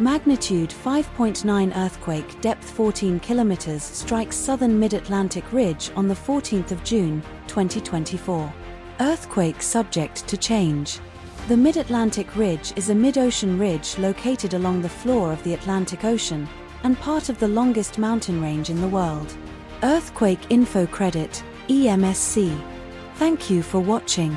Magnitude 5.9 earthquake, depth 14 kilometers, strikes southern mid-Atlantic ridge on the 14th of June, 2024. Earthquake subject to change. The Mid-Atlantic Ridge is a mid-ocean ridge located along the floor of the Atlantic Ocean and part of the longest mountain range in the world. Earthquake Info Credit, EMSC. Thank you for watching.